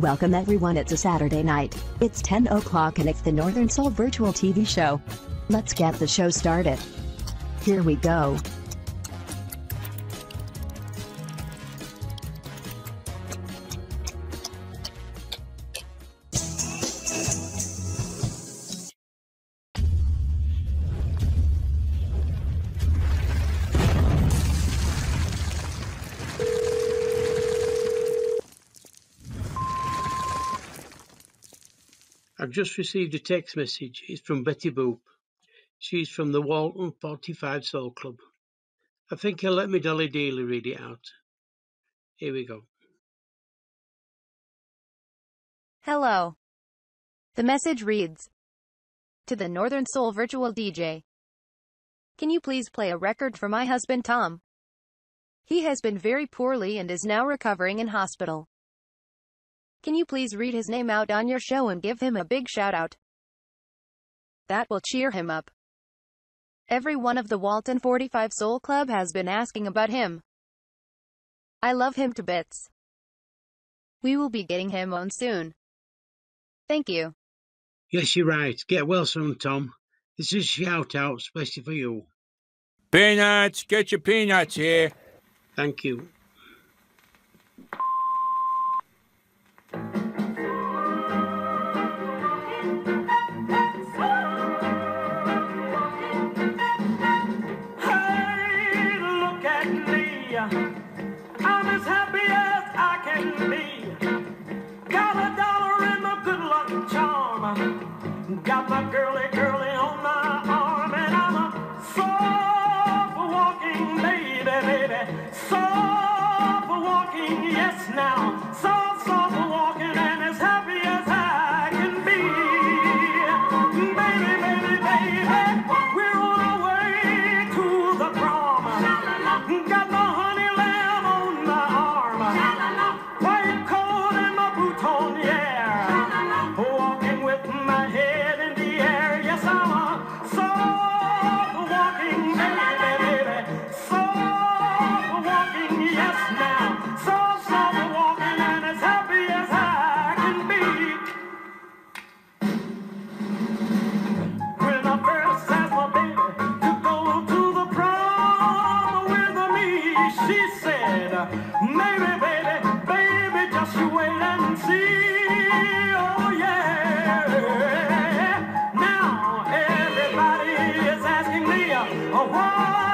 Welcome everyone, it's a Saturday night. It's 10 o'clock and it's the Northern Soul Virtual TV show. Let's get the show started. Here we go. I've just received a text message. It's from Betty Boop. She's from the Walton 45 Soul Club. I think I'll let me Dolly Dealer read it out. Here we go. Hello. The message reads To the Northern Soul Virtual DJ. Can you please play a record for my husband Tom? He has been very poorly and is now recovering in hospital. Can you please read his name out on your show and give him a big shout out? That will cheer him up. Every one of the Walton 45 Soul Club has been asking about him. I love him to bits. We will be getting him on soon. Thank you. Yes, you're right. Get well soon, Tom. This is a shout out, especially for you. Peanuts, get your peanuts here. Thank you. said, maybe, baby, baby, just you wait and see. Oh, yeah. Now everybody is asking me, oh, what?